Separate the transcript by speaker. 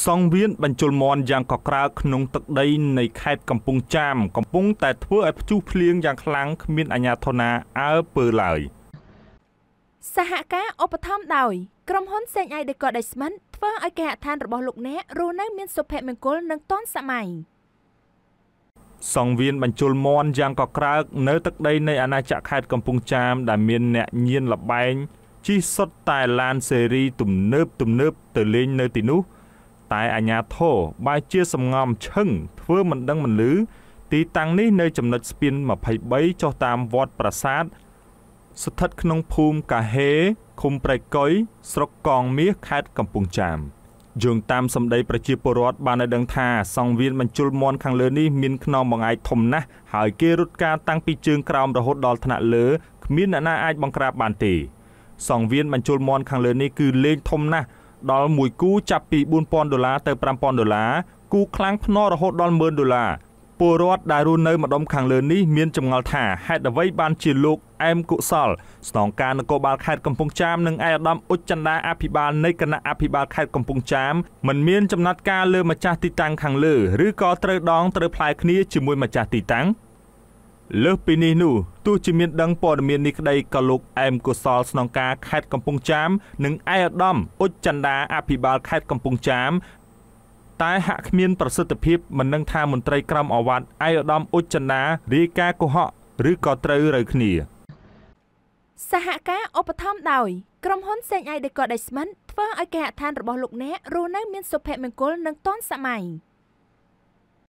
Speaker 1: សង្វៀនបញ្ជុលមន់យ៉ាងកក្រើកក្នុងទឹកដីនៃខេត្តកំពង់ចាម កំពុងតែធ្វើឲ្យព្យុះភ្លៀងយ៉ាងខ្លាំងគ្មានអាជ្ញាធរណាអើពើឡើយ
Speaker 2: សហការឧបត្ថម្ភដោយក្រុមហ៊ុនសេងអៃដេកដេស្មិនធ្វើឲ្យគេហដ្ឋានរបស់លោកអ្នករស់នៅមានសុភមង្គលនិងទាន់សម័យ
Speaker 1: សង្វៀនបញ្ជុលមន់យ៉ាងកក្រើកនៅទឹកដីនៃអាណាចក្រខេត្តកំពង់ចាម ដែលមានអ្នកញៀនលបែងជិះសុទ្ធតែឡានស៊េរីទំនើបទំនើបទៅលេងនៅទីនោះ តែអាញាធរបែជាសំងំឈឹងធ្វើមិនដឹងមិនលឺទីតាំងនេះនៅចំណុចស្ពាន23ចុះតាមវត្តប្រាសាទស្ថិតក្នុងភូមិកាហេឃុំប្រៃកុយស្រុកកងមាសខេត្តកំពង់ចាមយោងតាមសម្ដីប្រជាពលរដ្ឋបានឲ្យដឹងថាសង្វៀនបញ្ជុលមន់ខាងលើនេះមានខ្នងបង្អាយធំណាស់ហើយគេរត់ការតាំងពីជើងក្រោមរហូតដល់ថ្នាក់លើគ្មានអ្នកណាអាចបង្ក្រាបបានទេសង្វៀនបញ្ជុលមន់ខាងលើនេះគឺលេងធំណាស់ ដល់មួយគូចាប់ពី4000ដុល្លារទៅ5000ដុល្លារគូខ្លាំងភ្នាល់រហូតដល់10000ដុល្លារពលរដ្ឋដែលរស់នៅម្ដុំខាងលើនេះមានចម្ងល់ថាហេតុអ្វីបានជាលោកអែមកុសលស្នងការនគរបាលខេត្តកំពង់ចាមនិងឯកឧត្តមអ៊ុចចន្ទាអភិបាលនៃគណៈអភិបាលខេត្តកំពង់ចាមមិនមានចំណាត់ការលើម្ចាស់ទីតាំងខាងលើឬក៏ត្រូវដងត្រូវផ្លែគ្នាជាមួយម្ចាស់ទីតាំង លើសពីនេះនោះទោះជាមានដឹងព័ត៌មាននេះក្តីក៏លោកអែមកុសលស្នងការខេត្តកំពង់ចាម និងឯកឧត្តមអ៊ុចចន្ទាអភិបាលខេត្តកំពង់ចាមតែហាក់គ្មានប្រសិទ្ធភាពមិននឹងថាមន្ត្រីក្រមអាវ៉ាត់ឯកឧត្តមអ៊ុចចន្ទារាយការណ៍កុហកឬក៏ត្រូវរើគ្នា
Speaker 2: សហការឧបត្ថម្ភដោយក្រុមហ៊ុនសេងអៃដេកដេស្មិនធ្វើឲ្យគេហដ្ឋានរបស់លោកអ្នករស់នៅមានសុភមង្គលនិងទាន់សម័យ។